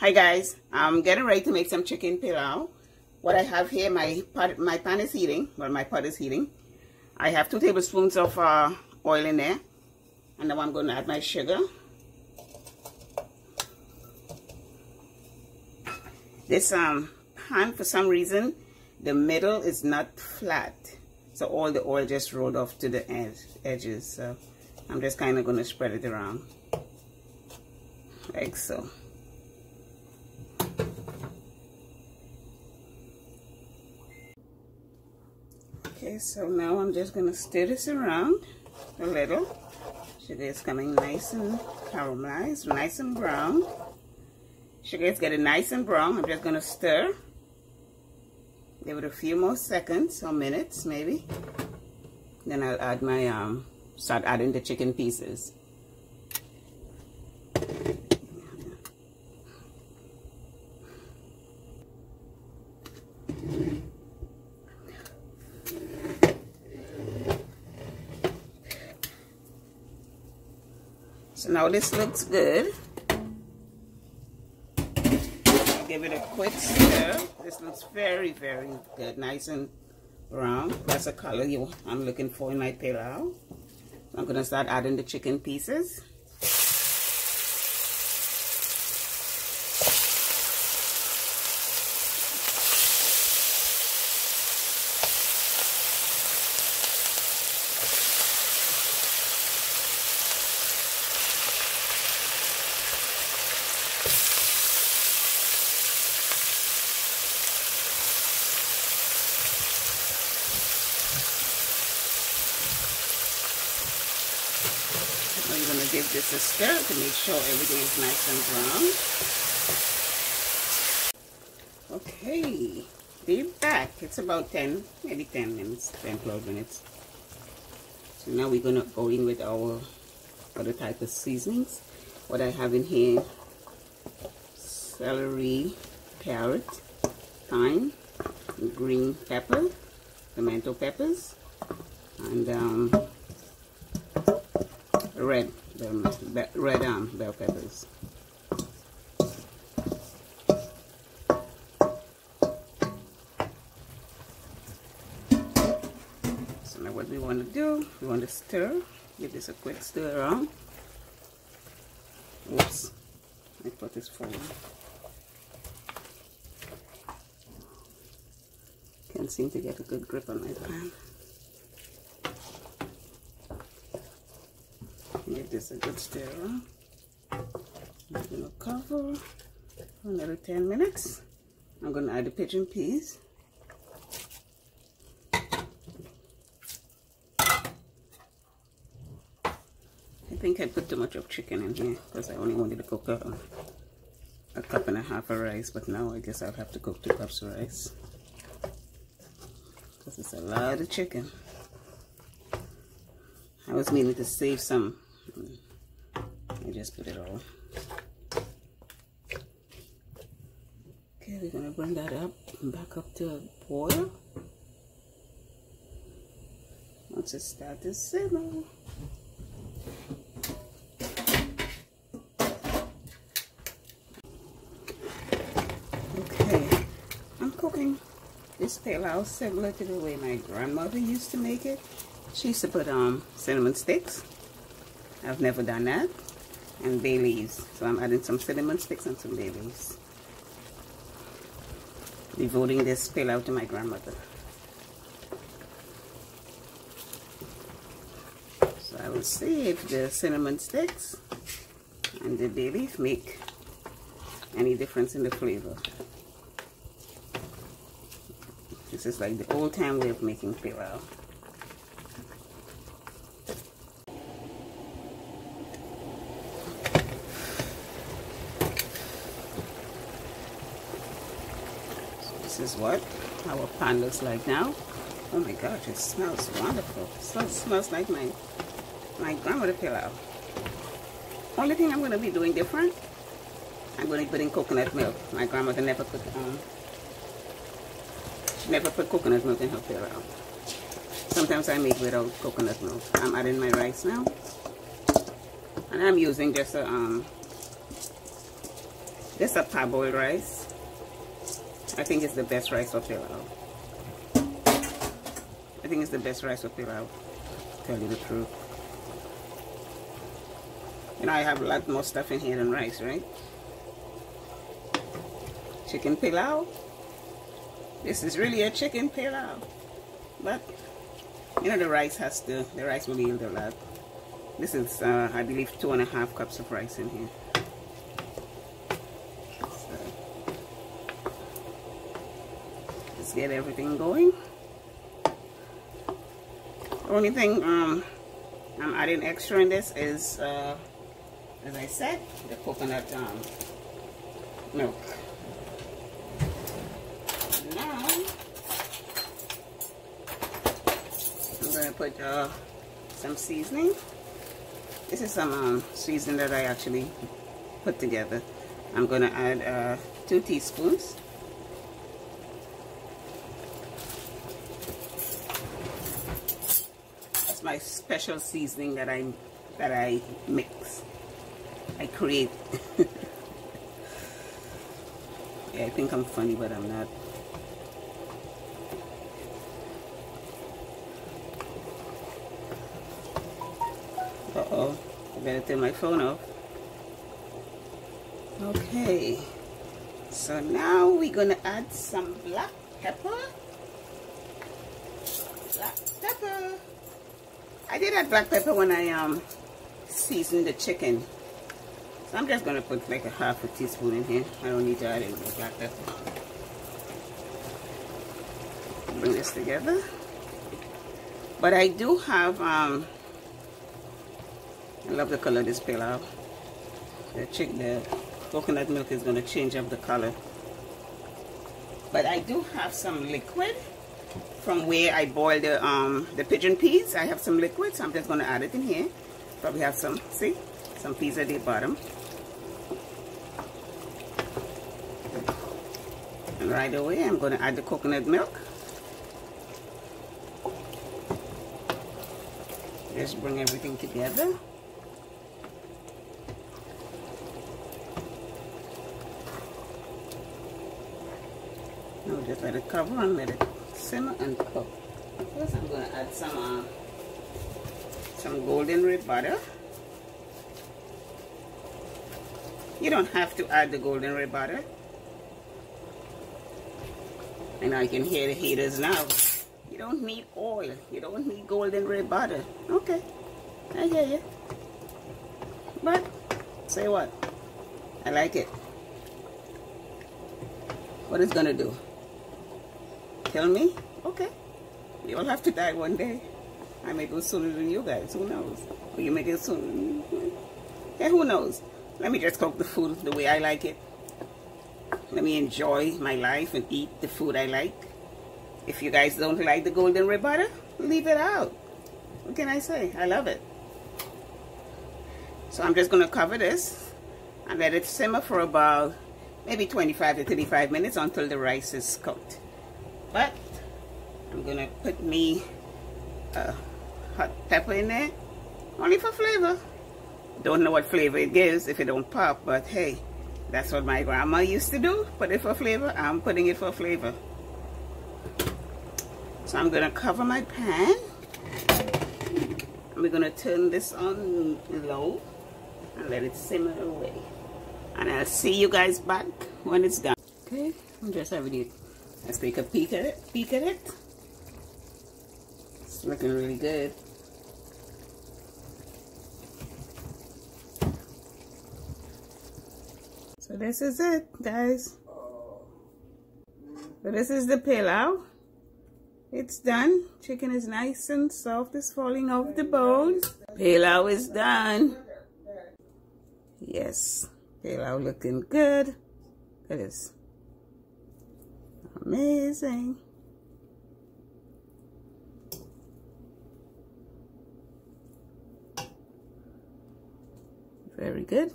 Hi guys, I'm getting ready to make some chicken pelau. What I have here, my pot, my pan is heating. Well, my pot is heating. I have two tablespoons of uh, oil in there. And now I'm going to add my sugar. This um, pan, for some reason, the middle is not flat. So all the oil just rolled off to the edge, edges. So I'm just kind of going to spread it around. Like so. Okay, so now I'm just going to stir this around a little. Sugar is coming nice and caramelized, nice and brown. Sugar is getting nice and brown. I'm just going to stir. Give it a few more seconds or minutes maybe. Then I'll add my, um, start adding the chicken pieces. So now this looks good. Give it a quick stir. This looks very, very good. Nice and brown. That's the color you, I'm looking for in my pelau. I'm going to start adding the chicken pieces. I'm going to give this a stir to make sure everything is nice and brown. Okay, be back. It's about 10, maybe 10 minutes, 10, 12 minutes. So now we're going to go in with our other type of seasonings. What I have in here, celery, carrot, thyme, green pepper, pimento peppers, and um, red um, red um, bell peppers. So now what we want to do, we want to stir, give this a quick stir around. Oops, my pot is falling. Can't seem to get a good grip on my pan. Give this a good stir. To cover for another 10 minutes. I'm going to add the pigeon peas. I think I put too much of chicken in here because I only wanted to cook a, a cup and a half of rice, but now I guess I'll have to cook two cups of rice because it's a lot of chicken. I was meaning to save some. I just put it all. Okay, we're gonna bring that up back up to a boil. Once it starts to simmer. Okay, I'm cooking this pelau similar to the way my grandmother used to make it. She used to put um, cinnamon sticks. I've never done that. And bay leaves. So I'm adding some cinnamon sticks and some bay leaves. Devoting this pelau to my grandmother. So I will see if the cinnamon sticks and the bay leaf make any difference in the flavor. This is like the old time way of making pelau. What our pan looks like now. Oh my gosh, it smells wonderful. So smells like my my grandmother pelau. Only thing I'm going to be doing different, I'm going to put in coconut milk. My grandmother never put um, she never put coconut milk in her pelau. Sometimes I make without coconut milk. I'm adding my rice now. And I'm using just a um, This is a parboiled rice. I think it's the best rice for pelau. I think it's the best rice for pelau. Tell you the truth. You know, I have a lot more stuff in here than rice, right? Chicken pelau. This is really a chicken pelau. But, you know, the rice has to, the rice will yield a lot. This is, uh, I believe, two and a half cups of rice in here. Let's get everything going. The only thing um, I'm adding extra in this is, uh, as I said, the coconut um, milk. Now, I'm going to put uh, some seasoning. This is some um, seasoning that I actually put together. I'm going to add uh, two teaspoons. My special seasoning that I that I mix. I create. yeah, I think I'm funny, but I'm not. Uh-oh, I better turn my phone off. Okay, so now we're gonna add some black pepper. Black pepper. I did add black pepper when I um seasoned the chicken. So I'm just gonna put like a half a teaspoon in here. I don't need to add any black pepper. Bring this together. But I do have um I love the color of this pelau. The chick the coconut milk is gonna change up the color. But I do have some liquid from where I boiled the um the pigeon peas. I have some liquid, so I'm just gonna add it in here. Probably have some, see, some peas at the bottom. And right away, I'm gonna add the coconut milk. Just bring everything together. Now just let it cover and let it simmer and cook. First I'm going to add some uh, some Golden Ray butter. You don't have to add the Golden Ray butter. And I can hear the haters now. You don't need oil. You don't need golden red butter. Okay. I hear you. But, say what? I like it. What is gonna do? Kill me? Okay. We all have to die one day. I may go sooner than you guys. Who knows? Or you may get sooner. Yeah, who knows? Let me just cook the food the way I like it. Let me enjoy my life and eat the food I like. If you guys don't like the Golden Ray butter, leave it out. What can I say? I love it. So I'm just going to cover this and let it simmer for about maybe 25 to 35 minutes until the rice is cooked. But I'm to put me a hot pepper in there, only for flavor. Don't know what flavor it gives if it don't pop, but hey, that's what my grandma used to do. Put it for flavor. I'm putting it for flavor. So I'm to cover my pan. We're to turn this on low and let it simmer away. And I'll see you guys back when it's done. Okay, I'm just having it. Let's take a peek at it. Peek at it. It's looking really good. So this is it, guys. So this is the pelau. It's done. Chicken is nice and soft. It's falling off the bones. Pelau is done. Yes. Pelau looking good. It is amazing. Very good.